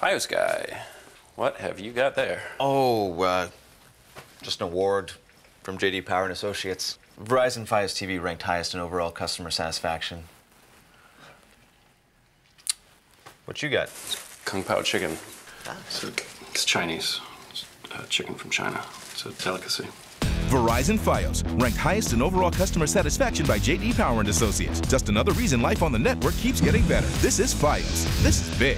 Fios guy, what have you got there? Oh, uh, just an award from JD Power and Associates. Verizon Fios TV ranked highest in overall customer satisfaction. What you got? Kung Pao chicken. Ah, so it's Chinese. It's, uh, chicken from China. It's a delicacy. Verizon Fios, ranked highest in overall customer satisfaction by J.D. Power and Associates. Just another reason life on the network keeps getting better. This is Fios. This is big.